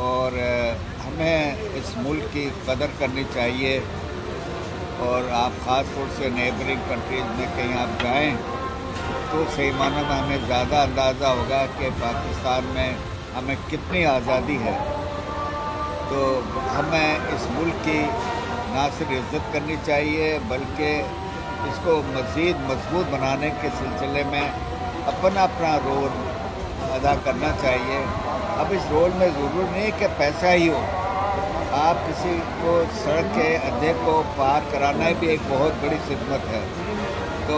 और हमें इस मुल्क की कदर करनी चाहिए और आप ख़ास तौर से नेबरिंग कंट्रीज़ में कहीं आप जाएँ तो सही मानों में हमें ज़्यादा अंदाज़ा होगा कि पाकिस्तान में हमें कितनी आज़ादी है। तो हमें इस मुल्क की ना सिर्फ़ इज़्ज़त करनी चाहिए, बल्कि इसको मज़ीद मज़बूत बनाने के सिलसिले में अपना अपना रोल अदा करना चाहिए। अब इस रोल में ज़रूर नहीं कि पैसा ही हो। आप किसी को सड़क के अड्डे को पार कराना भी एक बहुत बड़ी खिदमत है। तो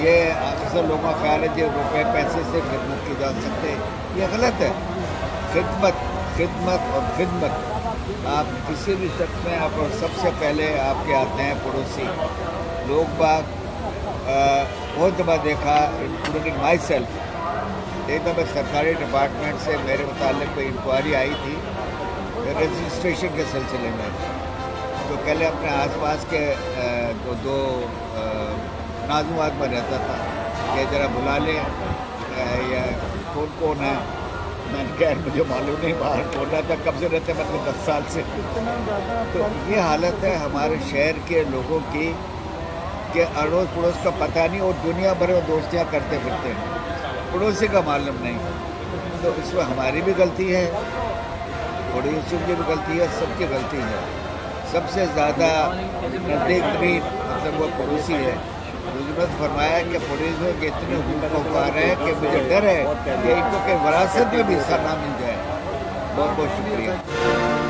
ये अक्सर लोगों का ख्याल है कि रुपये पैसे से खिदमत की जा सकते ये गलत है। खिदमत खिदमत और खिदमत। आप किसी भी शख्स में आप सबसे पहले आपके आते हैं पड़ोसी। लोग बाग बहुत दफ़ा देखा इंक्लूडिंग माई सेल्फ एक दफ़ा सरकारी डिपार्टमेंट से मेरे मुतालिक कोई इंक्वायरी आई थी रजिस्ट्रेशन के सिलसिले में। तो पहले अपने आसपास के जो दो नाजुआत में रहता था, कि ज़रा बुला लें या कौन कौन है? मैंने कहा मुझे मालूम नहीं, बाहर कौन रहा था कब से रहते मतलब दस साल से। तो ये हालत है हमारे शहर के लोगों की, कि अड़ोस पड़ोस का पता नहीं, और दुनिया भर में दोस्तियाँ करते फिरते हैं। पड़ोसी का मालूम नहीं। तो इसमें हमारी भी गलती है यूसुफ की भी गलती है, सबकी गलती है। सबसे ज़्यादा नज़दीक तरीन मतलब वो पड़ोसी है। हज़रत फरमाया कि पड़ोसियों के इतने हुकूक पा रहे हैं कि मुझे डर है कि इनको के विरासत में भी हिस्सा ना मिल जाए। बहुत बहुत शुक्रिया।